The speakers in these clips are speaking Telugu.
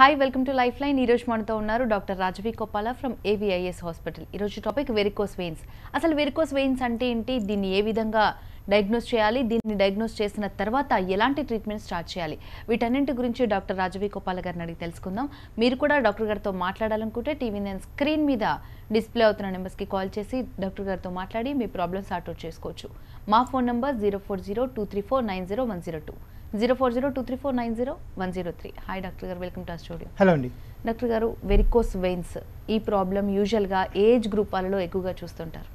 Hi welcome to life line ఈరోజు మనతో ఉన్నారు doctor Rajavi Koppala from AVIS hospital ఈరోజు టాపిక్ వెరికోస్ వెయిన్స్ అసలు వెరికోస్ వెయిన్స్ అంటే ఏంటి? దీన్ని ఏ విధంగా డయాగ్నోస్ చేయాలి? దీన్ని డయాగ్నోస్ చేసిన తర్వాత ఎలాంటి ట్రీట్మెంట్ స్టార్ట్ చేయాలి? వీటన్నింటి గురించి డాక్టర్ రాజవి కొప్పాల గారిని అడిగి తెలుసుకుందాం. మీరు కూడా డాక్టర్ గారితో మాట్లాడాలనుకుంటే టీవీ నేను స్క్రీన్ మీద డిస్ప్లే అవుతున్న నెంబర్స్కి కాల్ చేసి డాక్టర్ గారితో మాట్లాడి మీ ప్రాబ్లమ్స్ సార్ట్అవుట్ చేసుకోవచ్చు. మా phone number zero four zero two three four nine zero one zero two zero four zero two three four nine zero one zero three. Hi doctor గారు. వెల్కమ్ టు స్టూడియో హలో అండి. డాక్టర్ గారు వెరికోస్ వెయిన్స్ ఈ ప్రాబ్లం యూజువల్గా ఏజ్ గ్రూప్ వాళ్ళలో ఎక్కువగా చూస్తుంటారు.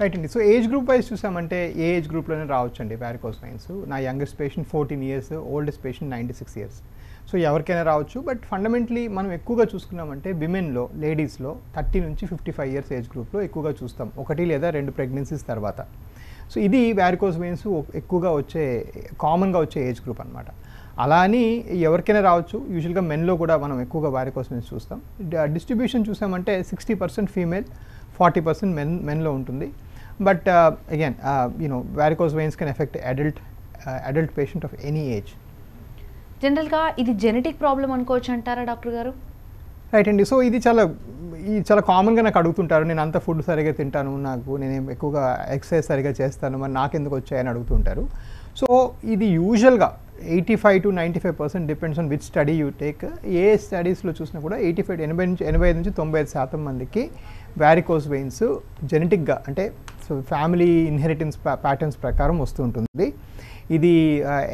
రైట్ అండి. సో ఏజ్ గ్రూప్ వైజ్ చూసామంటే ఏ ఏజ్ గ్రూప్లోనే రావచ్చు అండి వ్యారికోస్ వెయిన్స్ నా youngest patient fourteen years oldest patient ninety six years so ఎవరికైనా రావచ్చు. బట్ ఫండమెంటలీ మనం ఎక్కువగా చూసుకున్నామంటే విమెన్లో లేడీస్లో థర్టీ నుంచి ఫిఫ్టీ ఫైవ్ ఇయర్స్ ఏజ్ గ్రూప్లో ఎక్కువగా చూస్తాం. ఒకటి లేదా రెండు ప్రెగ్నెన్సీస్ తర్వాత. సో ఇది వ్యారికోస్ వెయిన్స్ ఎక్కువగా వచ్చే కామన్గా వచ్చే ఏజ్ గ్రూప్ అనమాట అలా అని ఎవరికైనా రావచ్చు. యూజువల్గా మెన్లో కూడా మనం ఎక్కువగా వ్యారికోస్ వెయిన్స్ చూస్తాం. డిస్ట్రిబ్యూషన్ చూసామంటే sixty percent female forty percent men మెన్లో ఉంటుంది. But again you know varicose veins can affect adult adult patient of any age జనరల్గా ఇది జెనెటిక్ ప్రాబ్లం అనుకోవచ్చు అంటారా డాక్టర్ గారు? రైట్ అండి. సో ఇది చాలా ఈ చాలా కామన్గా నాకు అడుగుతుంటారు. నేను అంత ఫుడ్ సరిగా తింటాను నాకు నేను ఎక్కువగా ఎక్సర్సైజ్ సరిగా చేస్తాను మరి నాకెందుకు వచ్చాయని అడుగుతుంటారు. సో ఇది యూజువల్గా eighty five to ninety five percent depends on which study you take a స్టడీస్లో చూసినా కూడా ఎయిటీ ఫైవ్ ఎనభై నుంచి ఎనభై ఐదు నుంచి తొంభై ఐదు శాతం మందికి వ్యారికోస్ వెయిన్స్ జెనెటిక్గా అంటే సో ఫ్యామిలీ ఇన్హెరిటెన్స్ ప్యాటర్న్స్ ప్రకారం వస్తుంటుంది ఇది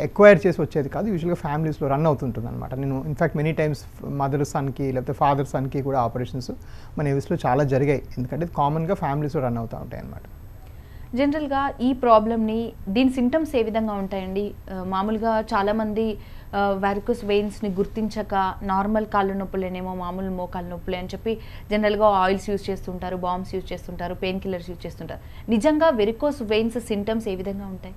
ఎక్వైర్ చేసి వచ్చేది కాదు. యూజువల్గా ఫ్యామిలీస్లో రన్ అవుతుంటుంది అనమాట నేను in fact many times mother సన్కి లేకపోతే ఫాదర్ సన్కి కూడా ఆపరేషన్స్ మన ఏవిస్లో చాలా జరిగాయి. ఎందుకంటే కామన్గా ఫ్యామిలీస్లో రన్ అవుతూ ఉంటాయి అనమాట జనరల్గా ఈ ప్రాబ్లమ్ని దీని సిమ్టమ్స్ ఏ విధంగా ఉంటాయండి? మామూలుగా చాలామంది వెరికోస్ వెయిన్స్ని గుర్తించక నార్మల్ కాళ్ళ నొప్పులేనేమో మామూలు మోకాళ్ళ నొప్పులే అని చెప్పి జనరల్గా ఆయిల్స్ యూజ్ చేస్తుంటారు బాంబ్స్ యూజ్ చేస్తుంటారు పెయిన్ కిల్లర్స్ యూజ్ చేస్తుంటారు. నిజంగా వెరికోస్ వెయిన్స్ సిమ్టమ్స్ ఏ విధంగా ఉంటాయి?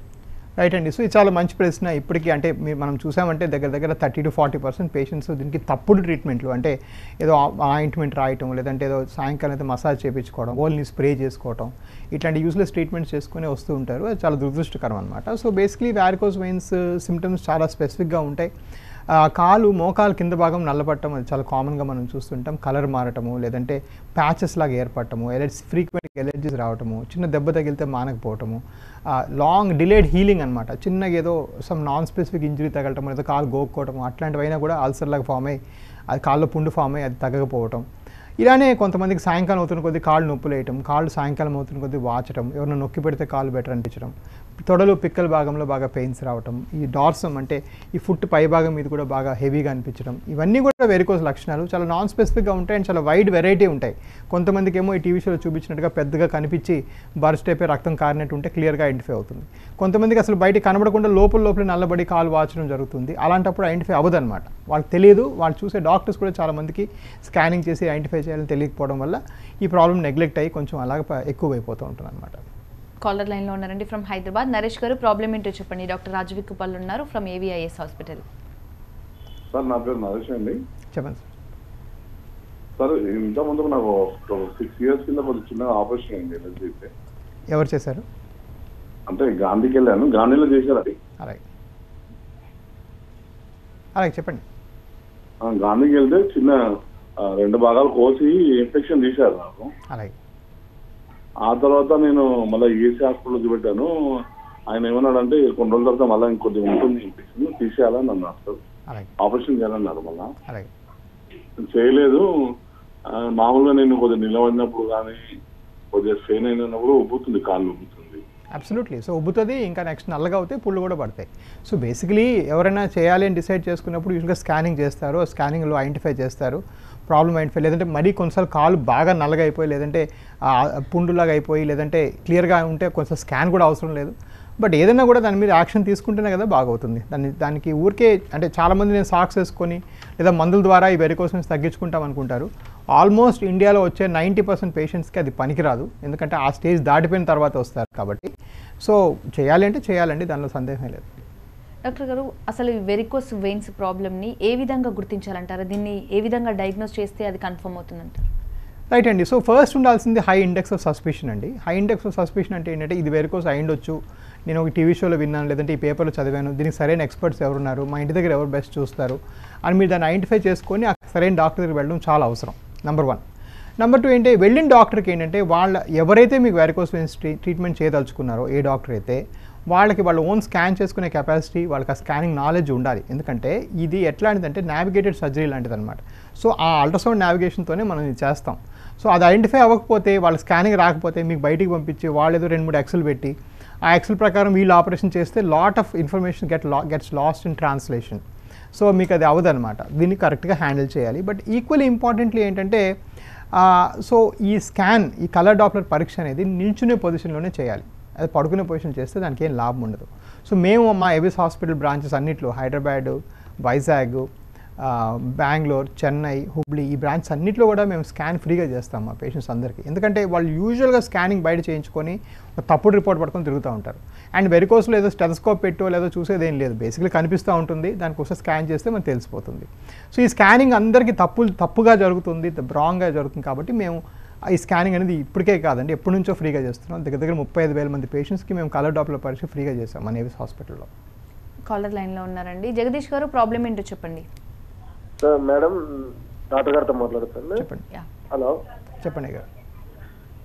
రైట్ అండి. సో ఇది చాలా మంచి ప్రశ్న. ఇప్పటికీ అంటే మనం చూసామంటే దగ్గర దగ్గర thirty to forty percent patients దీనికి తప్పుడు ట్రీట్మెంట్లు. అంటే ఏదో ఆయింట్మెంట్ రాయటం లేదంటే ఏదో సాయంకాలం అయితే మసాజ్ చేయించుకోవడం ఓల్ని స్ప్రే చేసుకోవడం ఇట్లాంటి యూస్లెస్ ట్రీట్మెంట్స్ చేసుకుని వస్తూ ఉంటారు. అది చాలా దురదృష్టకరం అనమాట so basically varicose veins symptoms చాలా స్పెసిఫిక్గా ఉంటాయి. కాలు మోకాలు కింద భాగం నల్లపట్టడం అది చాలా కామన్గా మనం చూస్తుంటాం. కలర్ మారటము లేదంటే ప్యాచెస్ లాగా ఏర్పడటము ఎలర్జీ ఫ్రీక్వెంట్ ఎలర్జీస్ రావటము చిన్న దెబ్బ తగిలితే మానకపోవటము లాంగ్ డిలేడ్ హీలింగ్ అనమాట చిన్నగా ఏదో సమ్ నాన్ స్పెసిఫిక్ ఇంజరీ తగలటం లేదా కాలు గోక్కోవటం అట్లాంటివైనా కూడా అల్సర్ లాగా ఫామ్ అయ్యి అది కాళ్ళలో పుండు ఫామ్ అయ్యి అది తగ్గకపోవటం. ఇలానే కొంతమందికి సాయంకాలం అవుతున్న కొద్దీ కాళ్ళు నొప్పులు వేయటం కాళ్ళు సాయంకాలం అవుతున్న కొద్దీ వాచటం ఎవరైనా నొక్కి పెడితే కాళ్ళు బెటర్ అనిపించడం తొడలు పిక్కల భాగంలో బాగా పెయిన్స్ రావటం ఈ డార్సం అంటే ఈ ఫుట్ పై భాగం మీద కూడా బాగా హెవీగా అనిపించడం ఇవన్నీ కూడా వెరికోస్ లక్షణాలు. చాలా నాన్ స్పెసిఫిక్గా ఉంటాయి అండ్ చాలా వైడ్ వెరైటీ ఉంటాయి. కొంతమందికి ఏమో ఈ టీవీ షోలో చూపించినట్టుగా పెద్దగా కనిపించి బర్స్ట్ అయిపోయి రక్తం కారినట్టు ఉంటే క్లియర్గా ఐడెంటిఫై అవుతుంది. కొంతమందికి అసలు బయట కనబడకుండా లోపల లోపల నల్లబడి కాలు వాచడం జరుగుతుంది. అలాంటప్పుడు ఐడెంటిఫై అవ్వదు అనమాట వాళ్ళకి తెలియదు వాళ్ళు చూసే డాక్టర్స్ కూడా చాలామందికి స్కానింగ్ చేసి ఐడెంటిఫై చేయాలని తెలియకపోవడం వల్ల ఈ ప్రాబ్లం నెగ్లెక్ట్ అయ్యి కొంచెం అలాగ ఎక్కువైపోతూ ఉంటుంది అనమాట కాలర్ లైన్లో ఉన్నారండి. ఫ్రమ్ హైదరాబాద్. నరేష్ గారు ప్రాబ్లం ఏంటో చెప్పండి. డాక్టర్ రాజవి కుప్పల్ ఉన్నారు ఫ్రమ్ ఏవిఐఎస్ హాస్పిటల్. సార్ నా పేరు నరేష్ అండి. చెప్పండి సార్. సార్ ఇంత ముందు నాకు సిక్స్ ఇయర్స్ కింద కొంచెం చిన్న ఆపరేషన్ అయింది ఎలర్జీ అయితే ఎవరు చేశారు? అంటే గాంధీకి వెళ్ళాను. గాంధీలో చేశారు అది అలాగే. అలాగే చెప్పండి. ఆ, గాంధీకి వెళ్తే చిన్న రెండు భాగాలు కోసి ఇన్ఫెక్షన్ తీశారు నాకు. అలాగే. ఆ తర్వాత నేను మళ్ళీ ఏసీ హాస్పిటల్ చూపెట్టాను ఆయన ఏమన్నాడంటే కొన్ని రోజుల తర్వాత మళ్ళీ ఇంకొద్ది ఉంటుంది ఇన్ఫెక్షన్ తీసేయాలని అన్నారు. ఆపరేషన్ చేయాలన్నారు మళ్ళీ. చేయలేదు. మామూలుగా నేను కొద్దిగా నిలబడినప్పుడు కానీ కొద్దిగా స్ట్రెయిన్ అయినప్పుడు ఉబ్బుతుంది కాళ్ళు ఉబ్బుతుంది. అబ్సల్యూట్లీ సో ఉబ్బుతుంది ఇంకా నెక్స్ట్ నల్లగా అవుతాయి పుళ్ళు కూడా పడతాయి. సో బేసికలీ ఎవరైనా చేయాలి అని డిసైడ్ చేసుకున్నప్పుడు యూజువల్గా స్కానింగ్ చేస్తారు. స్కానింగ్లో ఐడెంటిఫై చేస్తారు. ప్రాబ్లం అయిపోయి లేదంటే మరీ కొన్నిసార్లు కాలు బాగా నల్లగా అయిపోయి లేదంటే పుండులాగా అయిపోయి లేదంటే క్లియర్గా ఉంటే కొంచెం స్కాన్ కూడా అవసరం లేదు. బట్ ఏదైనా కూడా దాని మీద యాక్షన్ తీసుకుంటేనే కదా బాగవుతుంది. దాన్ని దానికి ఊరికే అంటే చాలామంది నేను సాక్స్ వేసుకొని లేదా మందుల ద్వారా ఈ వెరికోసన్స్ తగ్గించుకుంటాం అనుకుంటారు. ఆల్మోస్ట్ ఇండియాలో వచ్చే నైంటీ పర్సెంట్ పేషెంట్స్కి అది పనికిరాదు. ఎందుకంటే ఆ స్టేజ్ దాటిపోయిన తర్వాత వస్తారు కాబట్టి. సో చేయాలి అంటే చేయాలండి దానిలో సందేహం లేదు. డాక్టర్ గారు అసలు ఈ వెరికోస్ వెయిన్స్ ప్రాబ్లమ్ని ఏ విధంగా గుర్తించాలంటారు? దీన్ని ఏ విధంగా డయాగ్నోస్ చేస్తే అది కన్ఫర్మ్ అవుతుందంటారు? రైట్ అండి. సో ఫస్ట్ ఉండాల్సింది హై ఇండెక్స్ ఆఫ్ సస్పిషన్ అండి. హై ఇండెక్స్ ఆఫ్ సస్పిషన్ అంటే ఏంటంటే ఇది వెరికోస్ అయిండొచ్చు నేను ఒక టీవీ షోలో విన్నాను లేదంటే ఈ పేపర్లో చదివాను. దీనికి సరైన ఎక్స్పర్ట్స్ ఎవరున్నారు? మా ఇంటి దగ్గర ఎవరు బెస్ట్ చూస్తారు? అని మీరు దాన్ని ఐడెంటిఫై చేసుకొని సరైన డాక్టర్ దగ్గర వెళ్ళడం చాలా అవసరం. నెంబర్ వన్ నెంబర్ టూ ఏంటి? వెళ్ళిన డాక్టర్కి ఏంటంటే వాళ్ళ ఎవరైతే మీకు వెరికోస్ వెయిన్స్ ట్రీట్మెంట్ చేయదలుచుకున్నారో ఏ డాక్టర్ అయితే వాళ్ళకి వాళ్ళ ఓన్ స్కాన్ చేసుకునే కెపాసిటీ వాళ్ళకి ఆ స్కానింగ్ నాలెడ్జ్ ఉండాలి. ఎందుకంటే ఇది ఎట్లాంటిదంటే నావిగేటెడ్ సర్జరీ లాంటిది అనమాట సో ఆ అల్ట్రాసౌండ్ నావిగేషన్తోనే మనం ఇది చేస్తాం. సో అది ఐడెంటిఫై అవ్వకపోతే వాళ్ళ స్కానింగ్ రాకపోతే మీకు బయటికి పంపించి వాళ్ళు ఏదో రెండు మూడు ఎక్సెల్ పెట్టి ఆ ఎక్సెల్ ప్రకారం వీళ్ళు ఆపరేషన్ చేస్తే lot of information get law gets lost in translation so మీకు అది అవ్వదన్నమాట దీన్ని కరెక్ట్గా హ్యాండిల్ చేయాలి. బట్ ఈక్వల్లీ ఇంపార్టెంట్లీ ఏంటంటే సో ఈ స్కాన్ ఈ కలర్ డాప్లర్ పరీక్ష అనేది నిల్చునే పొజిషన్లోనే చేయాలి. అది పడుకునే పొజిషన్ చేస్తే దానికి ఏం లాభం ఉండదు. సో మేము మా ఎబిస్ హాస్పిటల్ బ్రాంచెస్ అన్నిట్లో హైదరాబాద్ వైజాగ్ బెంగళూరు చెన్నై హుబ్లీ ఈ బ్రాంచ్ అన్నిట్లో కూడా మేము స్కాన్ ఫ్రీగా చేస్తాం మా పేషెంట్స్ అందరికీ. ఎందుకంటే వాళ్ళు యూజువల్గా స్కానింగ్ బయట చేయించుకొని తప్పుడు రిపోర్ట్ పట్టుకొని తిరుగుతూ ఉంటారు. అండ్ వెరికోస్లో ఏదో స్టెథస్కోప్ పెట్టో లేదో చూసేది ఏం లేదు. బేసిక్లీ కనిపిస్తూ ఉంటుంది. దానికోసం స్కాన్ చేస్తే మనకు తెలిసిపోతుంది. సో ఈ స్కానింగ్ అందరికీ తప్పు తప్పుగా జరుగుతుంది రాంగ్గా జరుగుతుంది కాబట్టి మేము ఈ స్కానింగ్ అనేది ఇప్పటికే కాదండి ఎప్పటి నుంచో ఫ్రీగా చేస్తున్నాం. దగ్గర దగ్గర ముప్పై ఐదు వేల మంది పేషెంట్స్కి మేము కలర్ డాప్లర్ పరీక్ష ఫ్రీగా చేస్తాం మన ఏవిస్ హాస్పిటల్లో కాలర్ లైన్లో ఉన్నారండి. జగదీష్ గారు ప్రాబ్లం ఏంటో చెప్పండి. సార్ మేడం డాక్టర్ గారితో మాట్లాడుతాను చెప్పండి. యా హలో చెప్పండి గారు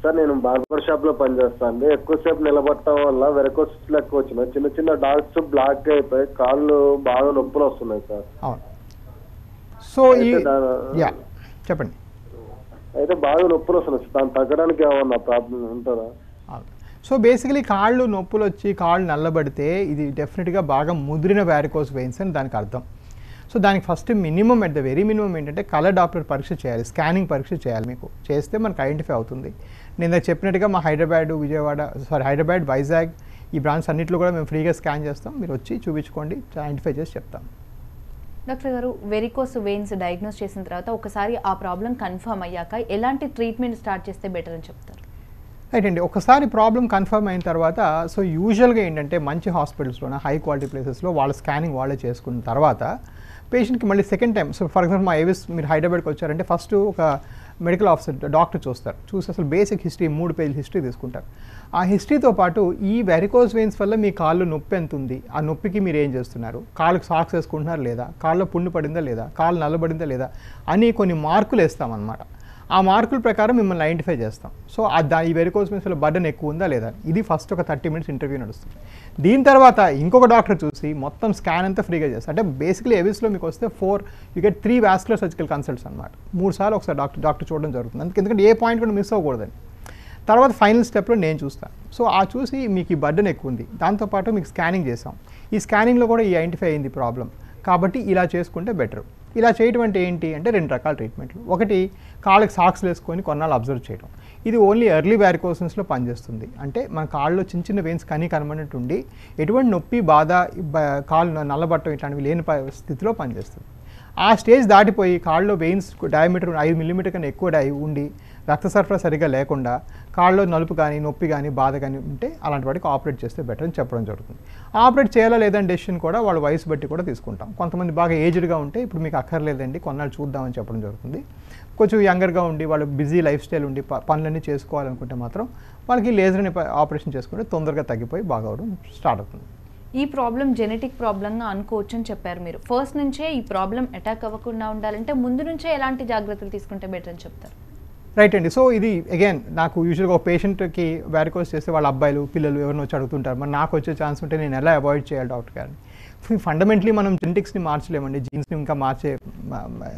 సార్ నేను బార్బర్ షాప్లో పనిచేస్తాను అండి ఎక్కువసేపు నిలబడటం వల్ల వెరకోస్ ఎక్కువ వచ్చినాయి చిన్న చిన్న డాట్స్ బ్లాక్ అయిపోయి కాళ్ళు బాగా నొప్పులు వస్తున్నాయి సార్ అవును. సో చెప్పండి. అయితే బాగా నొప్పులు వస్తున్నాయి. దాన్ని తగ్గడానికి ఏమన్నా ప్రాబ్లం ఉంటుందా? సో బేసికలీ కాళ్ళు నొప్పులు వచ్చి కాళ్ళు నల్లబడితే ఇది డెఫినెట్గా బాగా ముదిరిన వ్యారికోస్ వెయిన్స్ అని దానికి అర్థం. సో దానికి first minimum at the very minimum ఏంటంటే కలర్ డాక్టర్ పరీక్ష చేయాలి. స్కానింగ్ పరీక్ష చేయాలి మీకు. చేస్తే మనకు ఐడెంటిఫై అవుతుంది. నేను చెప్పినట్టుగా మా హైదరాబాద్ విజయవాడ సారీ హైదరాబాద్ వైజాగ్ ఈ బ్రాంచ్ అన్నింటిలో కూడా మేము ఫ్రీగా స్కాన్ చేస్తాం. మీరు వచ్చి చూపించుకోండి. ఐడెంటిఫై చేసి చెప్తాం. డాక్టర్ గారు వెరికోస్ వెయిన్స్ డయాగ్నోస్ చేసిన తర్వాత ఒకసారి ఆ ప్రాబ్లం కన్ఫర్మ్ అయ్యాక ఎలాంటి ట్రీట్మెంట్ స్టార్ట్ చేస్తే బెటర్ అని చెప్తారు? రైట్ అండి. ఒకసారి ప్రాబ్లం కన్ఫర్మ్ అయిన తర్వాత సో యూజువల్గా ఏంటంటే మంచి హాస్పిటల్స్లోనే హై క్వాలిటీ ప్లేసెస్లో వాళ్ళ స్కానింగ్ వాళ్ళే చేసుకున్న తర్వాత పేషెంట్కి మళ్ళీ second time so for example మా ఏవిస్ మీరు హైదరాబాద్కి వచ్చారంటే ఫస్ట్ ఒక మెడికల్ ఆఫీసర్ డాక్టర్ చూస్తారు. చూసి అసలు బేసిక్ హిస్టరీ మూడు పేజీల హిస్టరీ తీసుకుంటారు. ఆ హిస్టరీతో పాటు ఈ వెరికోస్ వెయిన్స్ వల్ల మీ కాళ్ళు నొప్పి ఎంత ఉంది? ఆ నొప్పికి మీరు ఏం చేస్తున్నారు? కాళ్ళకు సాక్స్ వేసుకుంటున్నారు లేదా? కాళ్ళలో పుండు పడిందా లేదా? కాళ్ళు నల్లబడిందా లేదా? అని కొన్ని మార్కులు వేస్తామన్నమాట. ఆ మార్కుల ప్రకారం మిమ్మల్ని ఐడెంటిఫై చేస్తాం. సో దా ఈ వెరికోస్ వెయిన్స్లో బర్డన్ ఎక్కువ ఉందా లేదా? ఇది ఫస్ట్ ఒక థర్టీ మినిట్స్ ఇంటర్వ్యూ నడుస్తుంది. దీని తర్వాత ఇంకొక డాక్టర్ చూసి మొత్తం స్కాన్ అంతా ఫ్రీగా చేస్తారు అంటే బేసిక్లీ ఎవిస్లో మీకు వస్తే for you get three vascular surgical consults అనమాట మూడు సార్లు ఒకసారి డాక్టర్ డాక్టర్ చూడడం జరుగుతుంది. అందుకే ఎందుకంటే ఏ పాయింట్ కూడా మిస్ అవ్వకూడదని. తర్వాత ఫైనల్ స్టెప్లో నేను చూస్తాను సో ఆ చూసి మీకు ఈ బర్డన్ ఎక్కువ ఉంది. దాంతోపాటు మీకు స్కానింగ్ చేసాం. ఈ స్కానింగ్లో కూడా ఈ ఐడెంటిఫై అయింది ప్రాబ్లం కాబట్టి ఇలా చేసుకుంటే బెటర్ ఇలా చేయటం అంటే ఏంటి అంటే రెండు రకాల ట్రీట్మెంట్లు. ఒకటి కాళ్ళకి సాక్స్ వేసుకొని కొన్నాళ్ళు అబ్జర్వ్ చేయడం ఇది ఓన్లీ ఎర్లీ వ్యారికోసన్స్లో పనిచేస్తుంది. అంటే మన కాళ్ళలో చిన్న చిన్న వెయిన్స్ కనీ కనబడినట్టు ఉండి ఎటువంటి నొప్పి బాధ కాళ్ళు నల్లబట్టం ఇట్లాంటివి లేని స్థితిలో పనిచేస్తుంది. ఆ స్టేజ్ దాటిపోయి కాళ్ళలో వెయిన్స్ డయామీటర్ ఐదు మిల్లీమీటర్ కన్నా ఎక్కువ డై ఉండి రక్త సరఫరా సరిగ్గా లేకుండా కాళ్ళలో నలుపు కానీ నొప్పి కానీ బాధ కానీ ఉంటే అలాంటి వాటికి ఆపరేట్ చేస్తే బెటర్ అని చెప్పడం జరుగుతుంది. ఆపరేట్ చేయాలా లేదని డెసిషన్ కూడా వాళ్ళ వయసు బట్టి కూడా తీసుకుంటాం. కొంతమంది బాగా ఏజ్డ్గా ఉంటే ఇప్పుడు మీకు అక్కర్లేదండి కొన్నాళ్ళు చూద్దామని చెప్పడం జరుగుతుంది. కొంచెం యంగర్గా ఉండి వాళ్ళు బిజీ లైఫ్ స్టైల్ ఉండి ప- పనులన్నీ చేసుకోవాలనుకుంటే మాత్రం వాళ్ళకి లేజర్ని ఆపరేషన్ చేసుకుంటే తొందరగా తగ్గిపోయి బాగా అవడం స్టార్ట్ అవుతుంది. ఈ ప్రాబ్లం జెనెటిక్ ప్రాబ్లంగా అనుకోవచ్చు అని చెప్పారు మీరు. ఫస్ట్ నుంచే ఈ ప్రాబ్లం అటాక్ అవ్వకుండా ఉండాలంటే ముందు నుంచే ఎలాంటి జాగ్రత్తలు తీసుకుంటే బెటర్ అని చెప్తారు? రైట్ అండి. సో ఇది అగైన్ నాకు యూజువల్గా ఒక పేషెంట్కి వ్యారికోస్ చేస్తే వాళ్ళ అబ్బాయిలు పిల్లలు ఎవరిని వచ్చి అడుగుతుంటారు. మరి నాకు వచ్చే ఛాన్స్ ఉంటే నేను ఎలా అవాయిడ్ చేయాలి డాక్టర్ గారిని? ఫండమెంటలీ మనం జెనెటిక్స్ని మార్చలేమండి. జీన్స్ని ఇంకా మార్చే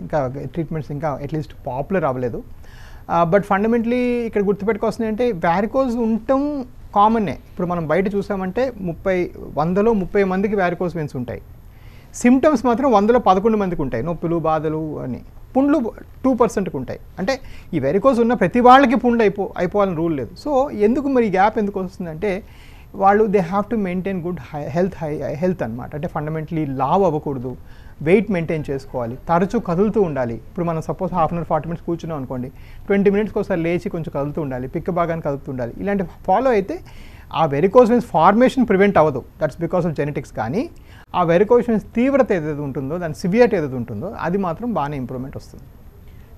ఇంకా ట్రీట్మెంట్స్ ఇంకా అట్లీస్ట్ పాపులర్ అవ్వలేదు. బట్ ఫండమెంటలీ ఇక్కడ గుర్తుపెట్టుకోవాల్సింది అంటే వ్యారికోజ్ ఉండటం కామన్నే ఇప్పుడు మనం బయట చూసామంటే ముప్పై వందలో ముప్పై మందికి వ్యారికోస్ వెన్స్ ఉంటాయి. సిమ్టమ్స్ మాత్రం వందలో పదకొండు మందికి ఉంటాయి. నొప్పులు బాధలు అని. పుండ్లు టూ పర్సెంట్కి ఉంటాయి. అంటే ఈ వెరికోస్ ఉన్న ప్రతి వాళ్ళకి పుండ్లు అయిపో అయిపోవాలని రూల్ లేదు. సో ఎందుకు మరి ఈ గ్యాప్ ఎందుకు వస్తుందంటే వాళ్ళు they have to maintain good high health high health అనమాట అంటే ఫండమెంటలీ లావ్ అవ్వకూడదు. వెయిట్ మెయింటైన్ చేసుకోవాలి. తరచూ కదులుతూ ఉండాలి. ఇప్పుడు మనం suppose half an hour forty minutes కూర్చున్నాం అనుకోండి. ట్వంటీ మినిట్స్కి ఒకసారి లేచి కొంచెం కదులుతూ ఉండాలి. పిక్క భాగాన్ని కదులుతూ ఉండాలి. ఇలాంటి ఫాలో అయితే ఆ వెరికోస్ మీన్స్ ఫార్మేషన్ ప్రివెంట్ అవ్వదు. దట్స్ బికాస్ ఆఫ్ జెనెటిక్స్ కానీ ఆ వెరికోషన్స్ తీవ్రత ఏదైతే ఉంటుందో దాని సివియర్టీ ఏదైతే ఉంటుందో అది మాత్రం బాగానే ఇంప్రూవ్మెంట్ వస్తుంది.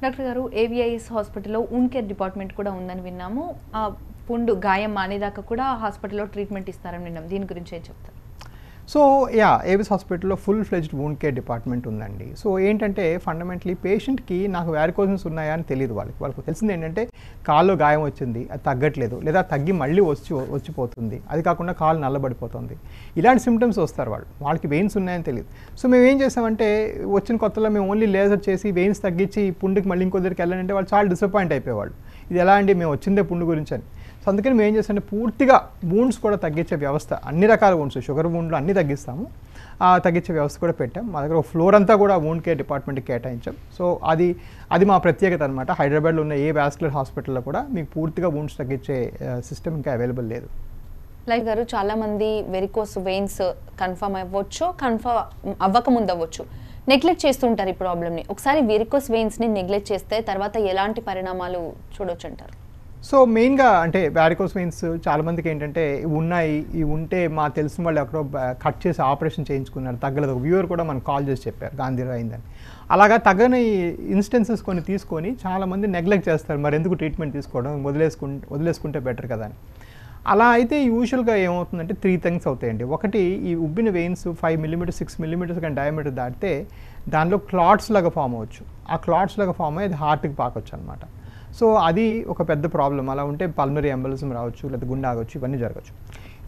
డాక్టర్ గారు ఏవిఐఎస్ హాస్పిటల్లో ఉన్ కేర్ డిపార్ట్మెంట్ కూడా ఉందని విన్నాము. ఆ పుండు గాయం మానేదాకా కూడా హాస్పిటల్లో ట్రీట్మెంట్ ఇస్తారని విన్నాం దీని గురించి ఏం చెప్తారు? సో యా ఏవిస్ హాస్పిటల్లో full fledged wound care department ఉందండి. సో ఏంటంటే ఫండమెంటలీ పేషెంట్కి నాకు వ్యారికోజన్స్ ఉన్నాయా అని తెలియదు వాళ్ళకి. వాళ్ళకి తెలిసింది ఏంటంటే కాల్లో గాయం వచ్చింది అది తగ్గట్లేదు లేదా తగ్గి మళ్ళీ వచ్చి వచ్చిపోతుంది. అది కాకుండా కాలు నల్లబడిపోతుంది. ఇలాంటి సిమ్టమ్స్ వస్తారు వాళ్ళు. వాళ్ళకి వెయిన్స్ ఉన్నాయని తెలియదు సో మేము ఏం చేసామంటే వచ్చిన కొత్తలో మేము ఓన్లీ లేజర్ చేసి వెయిన్స్ తగ్గించి పుండుకి మళ్ళీ ఇంకో దగ్గరికి వెళ్ళాలంటే వాళ్ళు చాలా డిసప్పాయింట్ అయిపోయేవాళ్ళు. ఇది ఎలా అండి? మేము వచ్చిందే పుండు గురించి అని. సో అందుకని మేము ఏం చేస్తామంటే పూర్తిగా వూండ్స్ కూడా తగ్గించే వ్యవస్థ అన్ని రకాల వూండ్స్ షుగర్ వూండ్లు అన్నీ తగ్గిస్తాము. తగ్గించే వ్యవస్థ కూడా పెట్టాం. మా దగ్గర ఫ్లోర్ అంతా కూడా వూండ్ కేర్ డిపార్ట్మెంట్కి కేటాయించాం. సో అది అది మా ప్రత్యేకత అనమాట హైదరాబాద్లో ఉన్న ఏ వ్యాస్కులర్ హాస్పిటల్లో కూడా మీకు పూర్తిగా వూండ్స్ తగ్గించే సిస్టమ్ ఇంకా అవైలబుల్ లేదు. లైక్ గారు చాలామంది వెరికోస్ వెయిన్స్ కన్ఫర్మ్ అవ్వచ్చు కన్ఫర్మ్ అవ్వకముందు అవ్వచ్చు. నెగ్లెక్ట్ చేస్తుంటారు ఈ ప్రాబ్లమ్ని ఒకసారి వెరికోస్ వెయిన్స్ని నెగ్లెక్ట్ చేస్తే తర్వాత ఎలాంటి పరిణామాలు చూడొచ్చు అంటారు? సో మెయిన్గా అంటే వ్యారికోస్ వెయిన్స్ చాలామందికి ఏంటంటే ఇవి ఉన్నాయి ఇవి ఉంటే మా తెలిసిన వాళ్ళు ఎక్కడో కట్ చేసి ఆపరేషన్ చేయించుకున్నారు తగ్గలేదు. ఒక వ్యూవర్ కూడా మనకు కాల్ చేసి చెప్పారు గాంధీలో అయిందని. అలాగా తగ్గని ఇన్స్టెన్సెస్ కొన్ని తీసుకొని చాలామంది నెగ్లెక్ట్ చేస్తారు. మరి ఎందుకు ట్రీట్మెంట్ తీసుకోవడం? వదిలేసుకుంటే వదిలేసుకుంటే బెటర్ కదా అని. అలా అయితే యూజువల్గా ఏమవుతుందంటే త్రీ థింగ్స్ అవుతాయండి. ఒకటి ఈ ఉబ్బిన veins five millimetre six millimetres కానీ డయామీటర్ దాటితే దానిలో క్లాట్స్ లాగా ఫామ్ అవ్వచ్చు. ఆ క్లాట్స్ లాగా ఫామ్ అయ్యి అది హార్ట్కి పాకొచ్చు అనమాట సో అది ఒక పెద్ద ప్రాబ్లం అలా ఉంటే పల్మరీ ఎంబలిజం రావచ్చు లేదా గుండె ఆగొచ్చు ఇవన్నీ జరగచ్చు.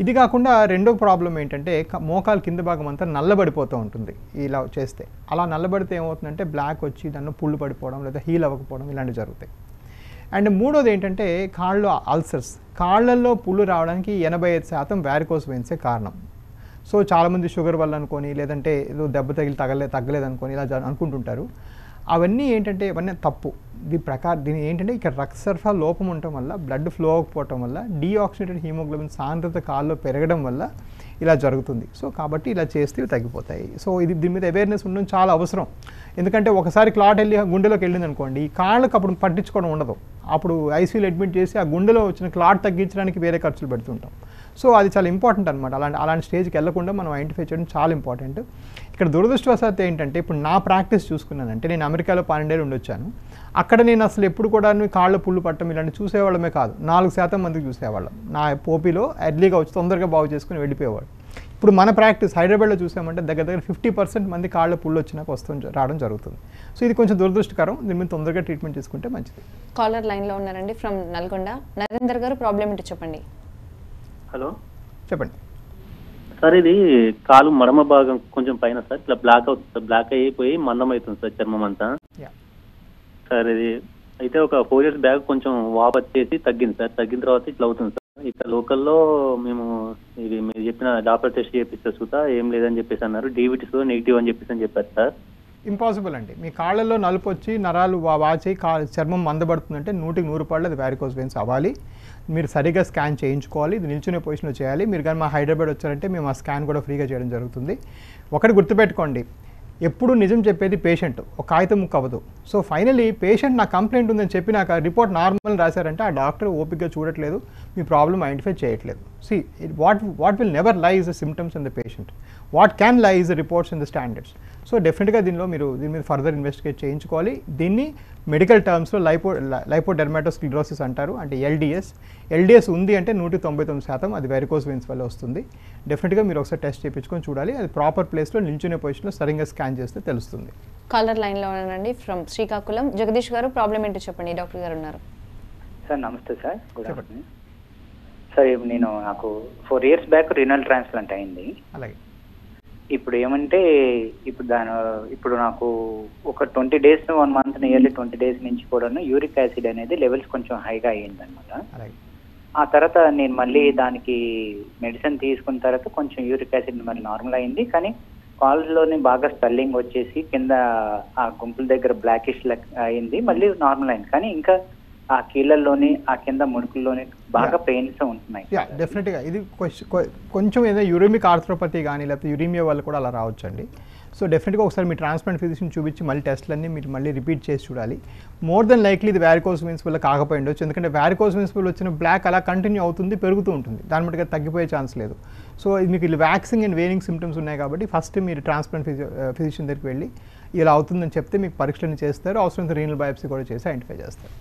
ఇది కాకుండా రెండో ప్రాబ్లం ఏంటంటే మోకాలు కింద భాగం అంతా నల్లబడిపోతూ ఉంటుంది ఇలా చేస్తే. అలా నల్లబడితే ఏమవుతుందంటే బ్లాక్ వచ్చి దానిలో పుళ్ళు పడిపోవడం లేదా హీల్ అవ్వకపోవడం ఇలాంటివి జరుగుతాయి. అండ్ మూడోది ఏంటంటే కాళ్ళు అల్సర్స్ కాళ్ళల్లో పుళ్ళు రావడానికి ఎనభై ఐదు శాతం వ్యారికోస్ వేయించే కారణం. సో చాలామంది షుగర్ వల్ల అనుకొని లేదంటే ఏదో దెబ్బ తగిలి తగలే తగ్గలేదు అనుకొని ఇలా అనుకుంటుంటారు. అవన్నీ ఏంటంటే ఇవన్నీ తప్పు. దీని ప్రకారం దీని ఏంటంటే ఇక్కడ రక్త సరఫరా లోపం ఉండటం వల్ల బ్లడ్ ఫ్లో అవ్వకపోవటం వల్ల డీఆక్సిడేటెడ్ హీమోగ్లోబిన్ సాంద్రత కాల్లో పెరగడం వల్ల ఇలా జరుగుతుంది. సో కాబట్టి ఇలా చేస్తే ఇవి తగ్గిపోతాయి. సో ఇది దీని మీద అవేర్నెస్ ఉండడం చాలా అవసరం. ఎందుకంటే ఒకసారి క్లాట్ వెళ్ళి ఆ గుండెలోకి వెళ్ళింది అనుకోండి ఈ కాళ్ళకు అప్పుడు పట్టించుకోవడం ఉండదు. అప్పుడు ఐసీయూలో అడ్మిట్ చేసి ఆ గుండెలో వచ్చిన క్లాట్ తగ్గించడానికి వేరే ఖర్చులు పెడుతుంటాం. సో అది చాలా ఇంపార్టెంట్ అనమాట అలాంటి అలాంటి స్టేజ్కి వెళ్ళకుండా మనం ఐడెంటిఫై చేయడం చాలా ఇంపార్టెంట్ ఇక్కడ దురదృష్టవశాత్తు ఏంటంటే ఇప్పుడు నా ప్రాక్టీస్ చూసుకున్నానంటే నేను అమెరికాలో పన్నెండేళ్ళు ఉండొచ్చాను. అక్కడ నేను అసలు ఎప్పుడు కూడా కాళ్ళ పుళ్ళు పట్టడం ఇలాంటి చూసేవాళ్ళమే కాదు. నాలుగు శాతం మందికి చూసేవాళ్ళం. నా పోపీలో ఎర్లీగా వచ్చి తొందరగా బాగు చేసుకుని వెళ్ళిపోయేవాడు. ఇప్పుడు మన ప్రాక్టీస్ హైదరాబాద్లో చూసామంటే దగ్గర దగ్గర ఫిఫ్టీ పర్సెంట్ మంది కాళ్ళ పుళ్ళు వచ్చినాక వస్తు రావడం జరుగుతుంది. సో ఇది కొంచెం దురదృష్టకరం. దీని మీద తొందరగా ట్రీట్మెంట్ చేసుకుంటే మంచిది. కాలర్ లైన్లో ఉన్నారండి ఫ్రమ్ నల్గొండ. నరేందర్ గారు ప్రాబ్లం ఏంటో చెప్పండి. హలో. చెప్పండి. సార్ ఇది కాలు మడమ భాగం కొంచెం పైన సార్. ఇట్లా బ్లాక్ అవుతుంది బ్లాక్ అయిపోయి మందం అవుతుంది సార్ చర్మం అంతా. యా సార్ ఇది అయితే ఒక ఫోర్ ఇయర్స్ బ్యాక్ కొంచెం వాప్ వచ్చేసి తగ్గింది సార్. తగ్గిన తర్వాత ఇట్లా అవుతుంది సార్. ఇక్కడ లోకల్లో మేము ఇది మీరు చెప్పిన డాక్టర్ టెస్ట్ చేపిస్తే సుతా ఏం లేదని చెప్పేసి అన్నారు. డీవిటీస్ నెగిటివ్ అని చెప్పేసి అని చెప్పారు సార్. ఇంపాసిబుల్ అండి. మీ కాళ్ళల్లో నలుపు వచ్చి నరాలు వా- వాచి కా చర్మం మందబడుతుందంటే నూటికి నూరు పళ్ళు అది వ్యారికోస్ వెయిన్స్ అవ్వాలి. మీరు సరిగ్గా స్కాన్ చేయించుకోవాలి. ఇది నిల్చునే పొజిషన్లో చేయాలి. మీరు కానీ మా హైదరాబాద్ వచ్చారంటే మేము ఆ స్కాన్ కూడా ఫ్రీగా చేయడం జరుగుతుంది. ఒకటి గుర్తుపెట్టుకోండి. ఎప్పుడు నిజం చెప్పేది పేషెంట్ ఒక కాగితం ముక్క అవ్వదు సో ఫైనలీ పేషెంట్ నా కంప్లైంట్ ఉందని చెప్పినాక రిపోర్ట్ నార్మల్ రాశారంటే ఆ డాక్టర్ ఓపికగా చూడట్లేదు. మీ ప్రాబ్లం ఐడెంటిఫై చేయట్లేదు. See what what will never lie is the symptoms in the patient what can lie is the reports in the standards so డెఫినెట్గా దీనిలో మీరు దీని మీద ఫర్దర్ ఇన్వెస్టిగేట్ చేయించుకోవాలి. దీన్ని మెడికల్ టర్మ్స్లో లైపో లైపోడెర్మాటోస్క్లిరోసిస్ అంటారు అంటే ఎల్డిఎస్. ఎల్డిఎస్ ఉంది అంటే నూటి తొంభై తొమ్మిది శాతం అది వెరికోస్ వెయిన్స్ వల్ల వస్తుంది. డెఫినెట్గా మీరు ఒకసారి టెస్ట్ చేయించుకొని చూడాలి. అది ప్రాపర్ ప్లేస్లో నిల్చునే పొజిషన్లో సరిగ్గా స్కాన్ చేస్తే తెలుస్తుంది. కాలర్ లైన్లో ఉన్నారండి ఫ్రమ్ శ్రీకాకుళం. జగదీష్ గారు ప్రాబ్లం ఏంటో చెప్పండి. డాక్టర్ గారు ఉన్నారు. సార్ నమస్తే సార్. గుడ్ చెప్పండి. ఆఫ్టర్నూన్. సార్ నేను నాకు four years back renal transplant అయింది. అలాగే. ఇప్పుడు ఏమంటే ఇప్పుడు దాని ఇప్పుడు నాకు ఒక twenty days one month nearly twenty days నుంచి కూడా యూరిక్ యాసిడ్ అనేది లెవెల్స్ కొంచెం హైగా అయ్యింది అనమాట ఆ తర్వాత నేను మళ్ళీ దానికి మెడిసిన్ తీసుకున్న తర్వాత కొంచెం యూరిక్ యాసిడ్ మరి నార్మల్ అయింది. కానీ కాల్లోని బాగా స్పెల్లింగ్ వచ్చేసి కింద ఆ గుంపుల దగ్గర బ్లాకిష్ అయింది. మళ్ళీ నార్మల్ అయింది. కానీ ఇంకా ఆ కీళ్ళల్లోని ఆ కింద ముడుకుల్లోని బాగా పెయిన్స్ ఉంటున్నాయి. యా డెఫినెట్గా ఇది కొంచెం ఏదైనా యూరిమిక్ ఆర్థ్రోపతి కానీ లేకపోతే యూరిమియా వల్ల కూడా అలా రావచ్చండి. సో డెఫినెట్గా ఒకసారి మీ ట్రాన్స్ప్లాంట్ ఫిజిషియన్ చూపించి మళ్ళీ టెస్ట్లన్నీ మీరు మళ్ళీ రిపీట్ చేసి చూడాలి. మోర్ దెన్ లైక్లీ ఇది వ్యారికోస్ వెయిన్స్ వల్ల కాకపోయి ఉండొచ్చు. ఎందుకంటే వ్యారికోస్ వెయిన్స్ వల్ల వచ్చిన బ్లాక్ అలా కంటిన్యూ అవుతుంది పెరుగుతూ ఉంటుంది. దాని బట్టి తగ్గిపోయే ఛాన్స్ లేదు. సో ఇది మీకు ఇది వ్యాక్సింగ్ అండ్ వేనింగ్ సిమ్టమ్స్ ఉన్నాయి కాబట్టి ఫస్ట్ మీరు ట్రాన్స్ప్లాంట్ ఫిజి ఫిజిషియన్ దగ్గరికి వెళ్ళి ఇలా అవుతుందని చెప్తే మీకు పరీక్షలను చేస్తారు. అవసరం రీనల్ బయాప్సీ కూడా చేసి ఐడెంటిఫై చేస్తారు.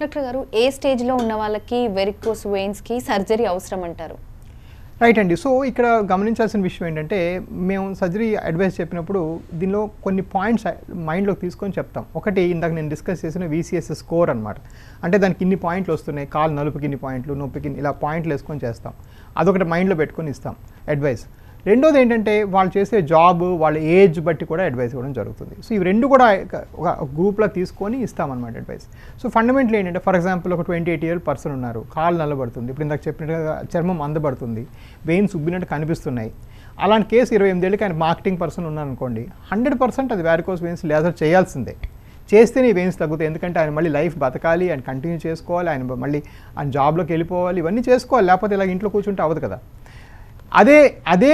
డాక్టర్ గారు ఏ స్టేజ్లో ఉన్న వాళ్ళకి వెరికోస్ వెయిన్స్కి సర్జరీ అవసరం అంటారు? రైట్ అండి. సో ఇక్కడ గమనించాల్సిన విషయం ఏంటంటే మేము సర్జరీ అడ్వైస్ చెప్పినప్పుడు దీనిలో కొన్ని పాయింట్స్ మైండ్లోకి తీసుకొని చెప్తాం. ఒకటి ఇందాక నేను డిస్కస్ చేసిన వీసీఎస్ స్కోర్ అనమాట అంటే దానికి ఇన్ని పాయింట్లు వస్తున్నాయి. కాలు నలుపుకి ఇన్ని పాయింట్లు నొప్పికి ఇలా పాయింట్లు వేసుకొని చేస్తాం. అదొకటి మైండ్లో పెట్టుకొని ఇస్తాం అడ్వైస్. రెండోది ఏంటంటే వాళ్ళు చేసే జాబ్ వాళ్ళ ఏజ్ బట్టి కూడా అడ్వైస్ ఇవ్వడం జరుగుతుంది. సో ఇవి రెండు కూడా ఒక గ్రూప్లో తీసుకొని ఇస్తామన్నమాట అడ్వైస్ సో ఫండమెంటల్ ఏంటంటే ఫర్ ఎగ్జాంపుల్ ఒక ట్వంటీ ఎయిట్ ఇయర్ పర్సన్ ఉన్నారు. కాలు నల్లబడుతుంది. ఇప్పుడు ఇందాక చెప్పినట్టుగా చర్మం అందబడుతుంది. వెయిన్స్ ఉబ్బినట్టు కనిపిస్తున్నాయి. అలాంటి కేసు ఇరవై ఎనిమిదేళ్ళకి ఆయన మార్కెటింగ్ పర్సన్ ఉన్నారనుకోండి హండ్రెడ్ పర్సెంట్ అది వ్యారికోస్ వెయిన్స్ లేజర్ చేయాల్సిందే. చేస్తేనే ఈ వెయిన్స్ తగ్గుతాయి. ఎందుకంటే ఆయన మళ్ళీ లైఫ్ బతకాలి ఆయన కంటిన్యూ చేసుకోవాలి ఆయన మళ్ళీ ఆయన జాబ్లోకి వెళ్ళిపోవాలి ఇవన్నీ చేసుకోవాలి. లేకపోతే ఇలా ఇంట్లో కూర్చుంటే అవ్వదు కదా. అదే అదే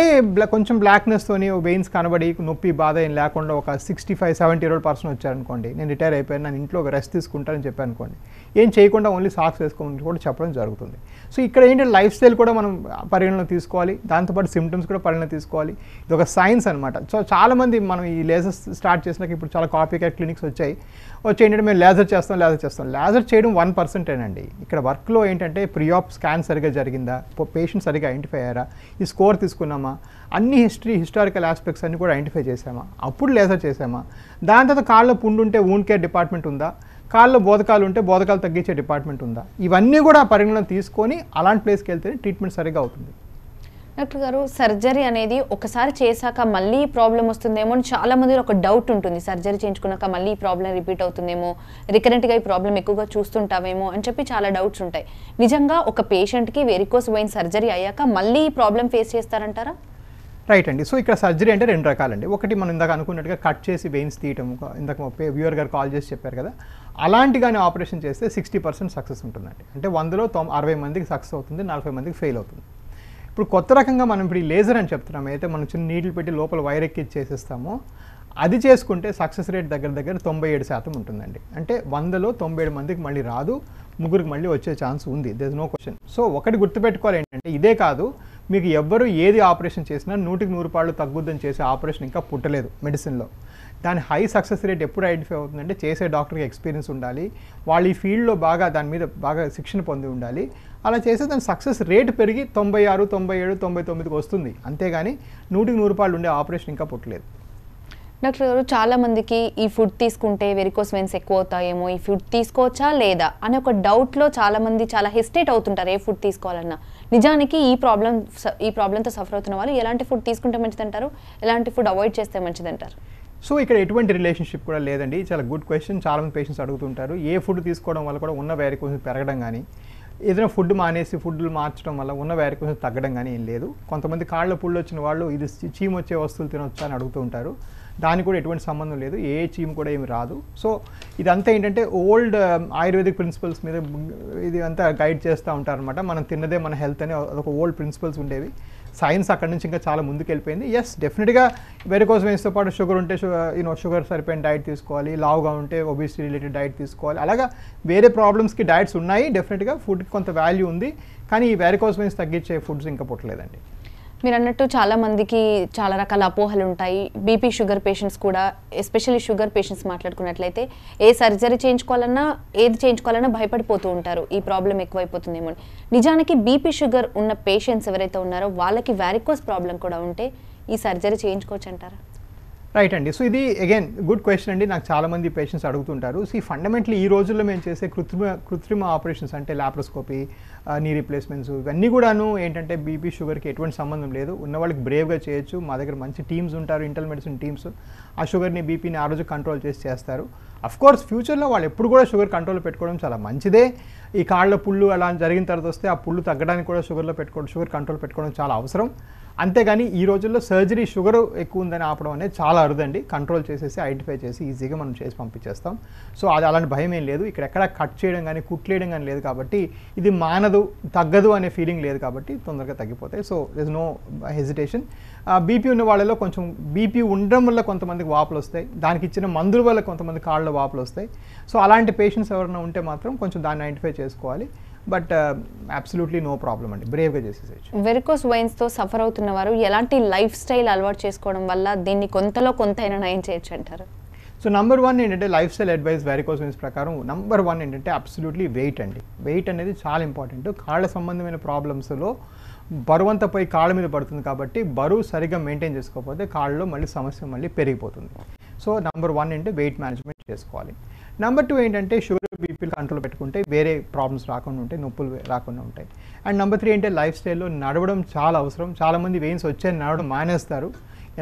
కొంచెం బ్లాక్నెస్తోని వెయిన్స్ కనబడి నొప్పి బాధ ఏం లేకుండా ఒక sixty five seventy year person వచ్చారనుకోండి. నేను రిటైర్ అయిపోయాను నేను ఇంట్లో ఒక రెస్ట్ తీసుకుంటానని చెప్పాను అనుకోండి ఏం చేయకుండా ఓన్లీ సాక్స్ వేసుకోమని కూడా చెప్పడం జరుగుతుంది. సో ఇక్కడ ఏంటంటే లైఫ్ స్టైల్ కూడా మనం పరిగణలో తీసుకోవాలి. దాంతోపాటు సిమ్టమ్స్ కూడా పరిగణలో తీసుకోవాలి. ఇది ఒక సైన్స్ అనమాట సో చాలామంది మనం ఈ లేజర్స్ స్టార్ట్ చేసినాక ఇప్పుడు చాలా కాపీ క్యాట్ క్లినిక్స్ వచ్చాయి. వచ్చి మేము లేజర్ చేస్తాం లేజర్ చేస్తాం. లేజర్ చేయడం వన్ పర్సెంటేనండి ఇక్కడ వర్క్లో ఏంటంటే ప్రియాప్ స్కాన్ సరిగా జరిగిందా? పేషెంట్ సరిగా ఐడెంటిఫై అయ్యారా? ఈ స్కోర్ తీసుకున్నామా? అన్ని హిస్టరీ హిస్టారికల్ ఆస్పెక్ట్స్ అన్ని కూడా ఐడెంటిఫై చేసామా అప్పుడు లేజర్ చేసామా దాని తర్వాత కాళ్ళలో పుండు ఉంటే వూండ్ కేర్ డిపార్ట్మెంట్ ఉందా? కాళ్ళలో బోధకాలు ఉంటే బోధకాలు తగ్గించే డిపార్ట్మెంట్ ఉందా? ఇవన్నీ కూడా పరిగణన తీసుకొని అలాంటి ప్లేస్కి వెళ్తేనే ట్రీట్మెంట్ సరిగా అవుతుంది. డాక్టర్ గారు సర్జరీ అనేది ఒకసారి చేశాక మళ్ళీ ప్రాబ్లం వస్తుందేమో అని చాలా మంది ఒక డౌట్ ఉంటుంది. సర్జరీ చేయించుకున్నాక మళ్ళీ ఈ ప్రాబ్లం రిపీట్ అవుతుందేమో రికరెంట్గా ఈ ప్రాబ్లం ఎక్కువగా చూస్తుంటామేమో అని చెప్పి చాలా డౌట్స్ ఉంటాయి. నిజంగా ఒక పేషెంట్కి వెరికోస్ వెయిన్ సర్జరీ అయ్యాక మళ్ళీ ఈ ప్రాబ్లం ఫేస్ చేస్తారంటారా? రైట్ అండి. సో ఇక్కడ సర్జరీ అంటే రెండు రకాలండి. ఒకటి మనం ఇందాక అనుకున్నట్టుగా కట్ చేసి వెయిన్స్ తీయటం ఇందాక వ్యూవర్ గారు కాల్ చేసి చెప్పారు కదా. అలాంటి కానీ ఆపరేషన్ చేస్తే సిక్స్టీ పర్సెంట్ సక్సెస్ ఉంటుందండి. అంటే వందలో తొమ్ అరవై మందికి సక్సెస్ అవుతుంది నలభై మందికి ఫెయిల్ అవుతుంది. ఇప్పుడు కొత్త రకంగా మనం ఇప్పుడు ఈ లేజర్ అని చెప్తున్నాం. అయితే మనం చిన్న నీళ్ళు పెట్టి లోపల వైర్ ఎక్కి చేసేస్తామో అది చేసుకుంటే సక్సెస్ రేట్ దగ్గర దగ్గర తొంభై ఏడు శాతం ఉంటుందండి. అంటే వందలో తొంభై ఏడు మందికి మళ్ళీ రాదు ముగ్గురికి మళ్ళీ వచ్చే ఛాన్స్ ఉంది. దిస్ నో క్వశ్చన్ సో ఒకటి గుర్తుపెట్టుకోవాలి ఏంటంటే ఇదే కాదు మీకు ఎవ్వరు ఏది ఆపరేషన్ చేసినా నూటికి నూరు పాళ్ళు తగ్గుద్దని చేసే ఆపరేషన్ ఇంకా పుట్టలేదు మెడిసిన్లో. దాని హై సక్సెస్ రేట్ ఎప్పుడు ఐడెంటిఫై అవుతుందంటే చేసే డాక్టర్కి ఎక్స్పీరియన్స్ ఉండాలి. వాళ్ళు ఈ ఫీల్డ్లో బాగా దాని మీద బాగా శిక్షణ పొంది ఉండాలి. అలా చేస్తే దాని సక్సెస్ రేట్ పెరిగి తొంభై ఆరు తొంభై ఏడు తొంభై తొమ్మిదికి వస్తుంది. అంతేగాని నూటికి నూరు రూపాయలు ఉండే ఆపరేషన్ ఇంకా పుట్టలేదు. డాక్టర్ గారు చాలామందికి ఈ ఫుడ్ తీసుకుంటే వెరికోస్ వెయిన్స్ ఎక్కువ అవుతాయేమో ఈ ఫుడ్ తీసుకోవచ్చా లేదా అనే ఒక డౌట్లో చాలామంది చాలా హెసిటేట్ అవుతుంటారు ఏ ఫుడ్ తీసుకోవాలన్నా. నిజానికి ఈ ప్రాబ్లం ఈ ప్రాబ్లంతో సఫర్ అవుతున్న వాళ్ళు ఎలాంటి ఫుడ్ తీసుకుంటే మంచిదంటారు? ఎలాంటి ఫుడ్ అవాయిడ్ చేస్తే మంచిదంటారు? సో ఇక్కడ ఎటువంటి రిలేషన్షిప్ కూడా లేదండి. చాలా గుడ్ క్వశ్చన్ చాలామంది పేషెంట్స్ అడుగుతుంటారు. ఏ ఫుడ్ తీసుకోవడం వల్ల కూడా ఉన్న వ్యారికోసం పెరగడం కానీ ఏదైనా ఫుడ్ మానేసి ఫుడ్లు మార్చడం వల్ల ఉన్న వ్యారికోసం తగ్గడం కానీ ఏం లేదు. కొంతమంది కాళ్ళ పుళ్ళు వచ్చిన వాళ్ళు ఇది చీమ్ వచ్చే వస్తువులు తినొచ్చా అని అడుగుతూ ఉంటారు. దానికి కూడా ఎటువంటి సంబంధం లేదు. ఏ చీమ్ కూడా ఏమి రాదు. సో ఇదంతా ఏంటంటే ఓల్డ్ ఆయుర్వేదిక్ ప్రిన్సిపల్స్ మీద ఇది అంతా గైడ్ చేస్తూ ఉంటారనమాట మనం తిన్నదే మన హెల్త్ అని అదొక ఓల్డ్ ప్రిన్సిపల్స్ ఉండేవి. సైన్స్ అక్కడి నుంచి ఇంకా చాలా ముందుకు వెళ్ళిపోయింది ఎస్ డెఫినెట్గా వెరకోస్ వెయిన్స్తో పాటు షుగర్ ఉంటే యూనో షుగర్ సరిపోయిన డైట్ తీసుకోవాలి లావుగా ఉంటే ఒబిసిటీ రిలేటెడ్ డైట్ తీసుకోవాలి. అలాగా వేరే ప్రాబ్లమ్స్కి డైట్స్ ఉన్నాయి డెఫినెట్గా ఫుడ్కి కొంత వాల్యూ ఉంది కానీ ఈ వెరకోస్ వెయిన్స్ తగ్గించే ఫుడ్స్ ఇంకా పుట్టలేదండి. మీరు అన్నట్టు చాలా మందికి చాలా రకాల అపోహలు ఉంటాయి. బీపీ షుగర్ పేషెంట్స్ కూడా ఎస్పెషల్లీ షుగర్ పేషెంట్స్ మాట్లాడుకున్నట్లయితే ఏ సర్జరీ చేయించుకోవాలన్నా ఏది చేయించుకోవాలన్నా భయపడిపోతూ ఉంటారు. ఈ ప్రాబ్లం ఎక్కువైపోతుందేమో అని. నిజానికి బీపీ షుగర్ ఉన్న పేషెంట్స్ ఎవరైతే ఉన్నారో వాళ్ళకి వ్యారికోస్ ప్రాబ్లం కూడా ఉంటే ఈ సర్జరీ చేయించుకోవచ్చు అంటారా రైట్ అండి. సో ఇది అగైన్ గుడ్ క్వశ్చన్ అండి. నాకు చాలా మంది పేషెంట్స్ అడుగుతుంటారు. సో ఈ ఫండమెంటలీ ఈ రోజుల్లో మేము చేసే కృత్రిమ కృత్రిమ ఆపరేషన్స్ అంటే లాప్రోస్కోపీ నీ రీప్లేస్మెంట్స్ ఇవన్నీ కూడాను ఏంటంటే బీపీ షుగర్కి ఎటువంటి సంబంధం లేదు. ఉన్న వాళ్ళకి బ్రేవ్గా చేయొచ్చు. మా దగ్గర మంచి టీమ్స్ ఉంటారు ఇంటర్ మెడిసిన్ టీమ్స్ ఆ షుగర్ని బీపీని ఆ రోజు కంట్రోల్ చేసి చేస్తారు. అఫ్ కోర్స్ ఫ్యూచర్లో వాళ్ళు ఎప్పుడు కూడా షుగర్ కంట్రోల్ పెట్టుకోవడం చాలా మంచిదే. ఈ కాళ్ళ పుళ్ళు అలా జరిగిన తర్వాత వస్తే ఆ పుళ్ళు తగ్గడానికి కూడా షుగర్లో పెట్టుకోవడం షుగర్ కంట్రోల్ పెట్టుకోవడం చాలా అవసరం. అంతేగాని ఈ రోజుల్లో సర్జరీ షుగర్ ఎక్కువ ఉందని ఆపడం అనేది చాలా అరుదండి. కంట్రోల్ చేసేసి ఐడెంటిఫై చేసి ఈజీగా మనం చేసి పంపించేస్తాం. సో అది అలాంటి భయం ఏం లేదు. ఇక్కడ ఎక్కడ కట్ చేయడం కానీ కుట్లేయడం కానీ లేదు కాబట్టి ఇది మానదు తగ్గదు అనే ఫీలింగ్ లేదు కాబట్టి తొందరగా తగ్గిపోతాయి. So this no hesitation BP ఉన్న వాళ్ళలో కొంచెం బీపీ ఉండడం వల్ల కొంతమందికి వాపులు వస్తాయి. దానికి ఇచ్చిన మందుల వల్ల కొంతమంది కాళ్ళ వాపులు వస్తాయి. సో అలాంటి పేషెంట్స్ ఎవరైనా ఉంటే మాత్రం కొంచెం దాన్ని ఐడెంటిఫై చేసుకోవాలి. బట్ అబ్సల్యూట్లీ నో ప్రాబ్లం అండి. బ్రేవ్గా చేసేసేయచ్చు. వెరికోస్ వైన్స్తో సఫర్ అవుతున్న వారు ఎలాంటి లైఫ్ స్టైల్ అలవాటు చేసుకోవడం వల్ల దీన్ని కొంతలో కొంత అయినా నయం చేయొచ్చు అంటారు? సో నంబర్ వన్ ఏంటంటే life style advice varicose veins ప్రకారం నంబర్ వన్ ఏంటంటే అబ్సల్యూట్లీ వెయిట్ అండి. వెయిట్ అనేది చాలా ఇంపార్టెంట్ కాళ్ళ సంబంధమైన ప్రాబ్లమ్స్లో బరువు అంతా పోయి కాళ్ళ మీద పడుతుంది కాబట్టి బరువు సరిగ్గా మెయింటైన్ చేసుకోకపోతే కాళ్ళలో మళ్ళీ సమస్య మళ్ళీ పెరిగిపోతుంది. సో నంబర్ వన్ ఏంటంటే వెయిట్ మేనేజ్మెంట్ చేసుకోవాలి. నెంబర్ టూ ఏంటంటే షుగర్ బీపీ కంట్రోల్ పెట్టుకుంటే వేరే ప్రాబ్లమ్స్ రాకుండా ఉంటాయి నొప్పులు రాకుండా ఉంటాయి. అండ్ నెంబర్ త్రీ అంటే లైఫ్ స్టైల్లో నడవడం చాలా అవసరం. చాలామంది వెయిన్స్ వచ్చే నడవడం మానేస్తారు.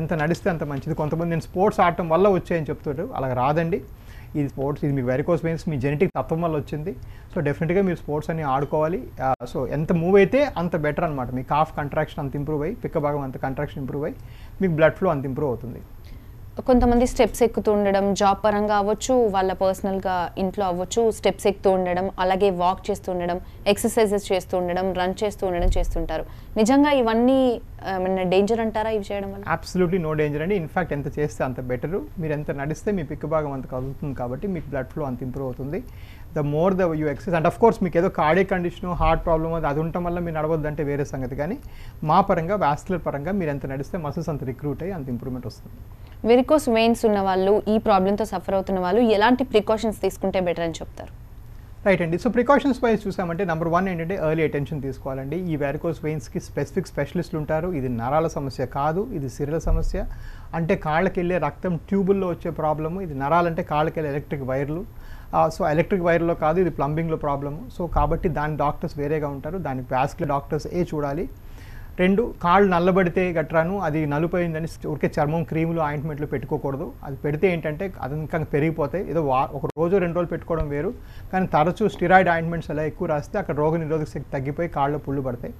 ఎంత నడిస్తే అంత మంచిది. కొంతమంది నేను స్పోర్ట్స్ ఆడటం వల్ల వచ్చాయని చెప్తుంటారు. అలా రాదండి. ఇది స్పోర్ట్స్ ఇది మీ వెరికోస్ వెయిన్స్ మీ జెనెటిక్ తత్వం వల్ల వచ్చింది. సో డెఫినెట్గా మీరు స్పోర్ట్స్ అన్ని ఆడుకోవాలి. సో ఎంత మూవ్ అయితే అంత బెటర్ అనమాట మీ కాఫ్ కంట్రాక్షన్ అంత ఇంప్రూవ్ అయ్యి పిక్క భాగం అంత కంట్రాక్షన్ ఇంప్రూవ్ అయ్యి మీకు బ్లడ్ ఫ్లో అంత ఇంప్రూవ్ అవుతుంది. కొంతమంది స్టెప్స్ ఎక్కుతూ ఉండడం జాబ్ పరంగా అవ్వచ్చు వాళ్ళ పర్సనల్గా ఇంట్లో అవ్వచ్చు స్టెప్స్ ఎక్కుతూ ఉండడం అలాగే వాక్ చేస్తూ ఉండడం ఎక్సర్సైజెస్ చేస్తూ ఉండడం రన్ చేస్తూ ఉండడం చేస్తుంటారు. నిజంగా ఇవన్నీ డేంజర్ అంటారా ఇవి చేయడం వల్ల? అబ్సల్యూట్లీ నో డేంజర్ అండి. ఇన్ఫాక్ట్ ఎంత చేస్తే అంత బెటరు మీరు ఎంత నడిస్తే మీ పిక్ భాగం అంత కదులుతుంది కాబట్టి మీకు బ్లడ్ ఫ్లో అంత ఇంప్రూవ్ అవుతుంది. The more the you excess and of course మీకు ఏదో కార్డియక్ కండిషన్ హార్ట్ ప్రాబ్లమ్ అది అది ఉండటం వల్ల మీరు నడవద్దంటే వేరే సంగతి. కానీ మా పరంగా వాస్కులర్ పరంగా మీరు ఎంత నడిస్తే మసిల్స్ అంత రిక్రూట్ అయ్యి అంత ఇంప్రూవ్మెంట్ వస్తుంది. వెరికోస్ వెయిన్స్ ఉన్న వాళ్ళు ఈ ప్రాబ్లంతో సఫర్ అవుతున్న వాళ్ళు ఎలాంటి ప్రికాషన్స్ తీసుకుంటే బెటర్ అని చెప్తారు? రైట్ అండి. సో ప్రికాషన్స్ వైజ్ చూసామంటే నెంబర్ వన్ ఏంటంటే ఎర్లీ అటెన్షన్ తీసుకోవాలండి. ఈ వ్యారికోస్ వెయిన్స్కి స్పెసిఫిక్ స్పెషలిస్టులు ఉంటారు. ఇది నరాల సమస్య కాదు ఇది సిరల సమస్య. అంటే కాళ్ళకి వెళ్ళే రక్తం ట్యూబుల్లో వచ్చే ప్రాబ్లము ఇది నరాలంటే కాళ్ళకి వెళ్ళే ఎలక్ట్రిక్ వైర్లు సో ఎలక్ట్రిక్ వైర్లో కాదు ఇది ప్లంబింగ్లో ప్రాబ్లమ్. సో కాబట్టి దాని డాక్టర్స్ వేరేగా ఉంటారు. దాని వ్యాస్కులర్ డాక్టర్స్ ఏ చూడాలి. రెండు కాళ్ళు నల్లబడితే గట్రాను అది నలుపోయిందని ఊరికే చర్మం క్రీములు ఆయింట్మెంట్లు పెట్టుకోకూడదు. అది పెడితే ఏంటంటే అది ఇంకా పెరిగిపోతాయి. ఏదో వా ఒక రోజు రెండు రోజులు పెట్టుకోవడం వేరు. కానీ తరచూ స్టిరాయిడ్ ఆయింట్మెంట్స్ అలా ఎక్కువ రాస్తే అక్కడ రోగ నిరోధక శక్తి తగ్గిపోయి కాళ్ళు పుళ్ళు పడతాయి.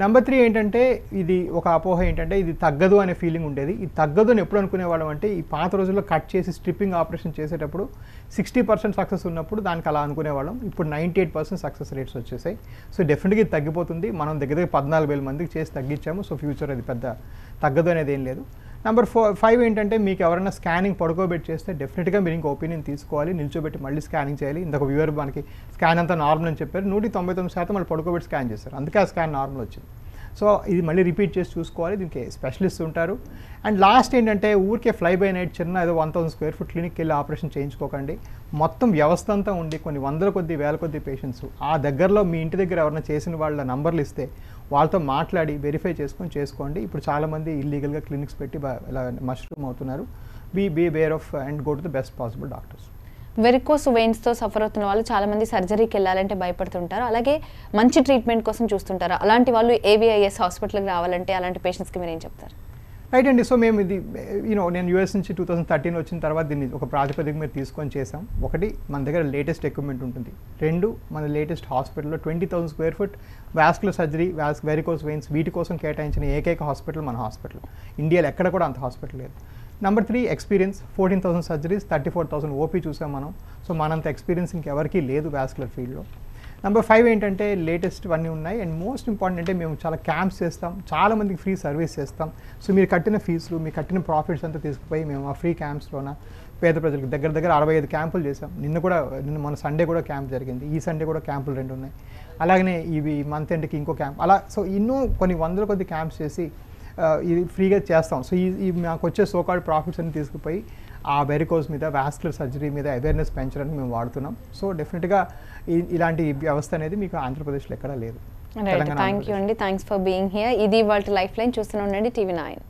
నెంబర్ త్రీ ఏంటంటే ఇది ఒక అపోహ ఏంటంటే ఇది తగ్గదు అనే ఫీలింగ్ ఉండేది. ఇది తగ్గదు అని ఎప్పుడు అనుకునేవాళ్ళం అంటే ఈ పాత రోజుల్లో కట్ చేసి స్ట్రిప్పింగ్ ఆపరేషన్ చేసేటప్పుడు సిక్స్టీ పర్సెంట్ సక్సెస్ ఉన్నప్పుడు దానికి అలా అనుకునేవాళ్ళం. ఇప్పుడు ninety eight percent success rates వచ్చేసాయి. సో డెఫినెట్గా ఇది తగ్గిపోతుంది. మనం దగ్గర దగ్గర పద్నాలుగు వేల మందికి చేసి తగ్గించాము. సో ఫ్యూచర్ అది పెద్ద తగ్గదు అనేది ఏం లేదు. నెంబర్ ఫోర్ ఫైవ్ ఏంటంటే మీకు ఎవరైనా స్కానింగ్ పడుకోబెట్టి చేస్తే డెఫినెట్గా మీరు ఇంకో ఒపీనియన్ తీసుకోవాలి నిల్చోబెట్టి మళ్ళీ స్కానింగ్ చేయాలి. ఇంకొక వ్యూవర్ మనకి స్కాన్ అంతా నార్మల్ అని చెప్పారు. నూటి తొంభై తొమ్మిది శాతం వాళ్ళు పడుకోబెట్టి స్కాన్ చేస్తారు అందుకే ఆ స్కాన్ నార్మల్ వచ్చింది. సో ఇది మళ్ళీ రిపీట్ చేసి చూసుకోవాలి. దీనికి స్పెషలిస్ట్ ఉంటారు. అండ్ లాస్ట్ ఏంటంటే ఊరికే ఫ్లై బై నైట్ చిన్న ఏదో వన్ థౌసండ్ స్క్వేర్ ఫుట్ క్లినిక్కి వెళ్ళి ఆపరేషన్ చేయించుకోకండి. మొత్తం వ్యవస్థ అంతా ఉండి కొన్ని వందల కొద్ది వేల కొద్ది పేషెంట్స్ ఆ దగ్గరలో మీ ఇంటి దగ్గర ఎవరైనా చేసిన వాళ్ళ నంబర్లు ఇస్తే వాళ్ళతో మాట్లాడి వెరిఫై చేసుకొని చేసుకోండి. ఇప్పుడు చాలామంది ఇల్లీగల్గా క్లినిక్స్ పెట్టి ఇలా మష్రూమ్ అవుతున్నారు. Be beware of and go to the best possible doctors varicose వెయిన్స్తో suffer అవుతున్న వాళ్ళు చాలామంది సర్జరీకి వెళ్ళాలంటే భయపడుతుంటారు. అలాగే మంచి ట్రీట్మెంట్ కోసం చూస్తుంటారు? అలాంటి వాళ్ళు ఏవిఐఎస్ హాస్పిటల్కి రావాలంటే అలాంటి పేషెంట్స్కి మీరు ఏం చెప్తారు? రైట్ అండి. సో మేము ఇది యూనో నేను యూఎస్ నుంచి టూ థౌసండ్ థర్టీన్ వచ్చిన తర్వాత దీన్ని ఒక ప్రాతిపదిక మీరు తీసుకొని చేసాం ఒకటి మన దగ్గర లేటెస్ట్ ఎక్విప్మెంట్ ఉంటుంది. రెండు మన లేటెస్ట్ హాస్పిటల్లో twenty thousand square foot vascular surgery was varicose veins వీటి కోసం కేటాయించిన ఏకైక హాస్పిటల్ మన హాస్పిటల్ ఇండియాలో ఎక్కడ కూడా అంత హాస్పిటల్ లేదు. Number three experience fourteen thousand surgeries thirty four thousand OP చూసాం మనం. సో మనంత ఎక్స్పీరియన్స్ ఇంకెవరికీ లేదు వాస్కులర్ ఫీల్డ్లో నెంబర్ ఫైవ్ ఏంటంటే లేటెస్ట్ అన్నీ ఉన్నాయి. అండ్ మోస్ట్ ఇంపార్టెంట్ అంటే మేము చాలా క్యాంప్స్ చేస్తాం. చాలా మందికి ఫ్రీ సర్వీస్ చేస్తాం. సో మీరు కట్టిన ఫీజులు మీరు కట్టిన ప్రాఫిట్స్ అంతా తీసుకుపోయి మేము ఆ ఫ్రీ క్యాంప్స్లోన పేద ప్రజలకు దగ్గర దగ్గర అరవై ఐదు క్యాంపులు చేసాం నిన్న కూడా నిన్న మన సండే కూడా క్యాంప్ జరిగింది. ఈ సండే కూడా క్యాంపులు రెండు ఉన్నాయి. అలాగనే ఇవి మంత్ ఎండ్కి ఇంకో క్యాంప్ అలా సో ఎన్నో కొన్ని వందల కొద్ది క్యాంప్స్ చేసి uh, ఇది ఫ్రీగా చేస్తాం. సో ఈ మాకు వచ్చే సోకాడ్ ప్రాఫిట్స్ అన్ని తీసుకుపోయి ఆ వెరికోస్ మీద వాస్కులర్ సర్జరీ మీద అవేర్నెస్ పెంచడానికి మేము వాడుతున్నాం. సో డెఫినెట్గా ఇలాంటి వ్యవస్థ అనేది మీకు ఆంధ్రప్రదేశ్లో ఎక్కడా లేదు. థ్యాంక్ యూ అండి. థ్యాంక్స్ ఫర్ బీయింగ్ హియర్ ఇది వాళ్ళ లైఫ్ లైన్ చూస్తూనే ఉండండి. TV nine.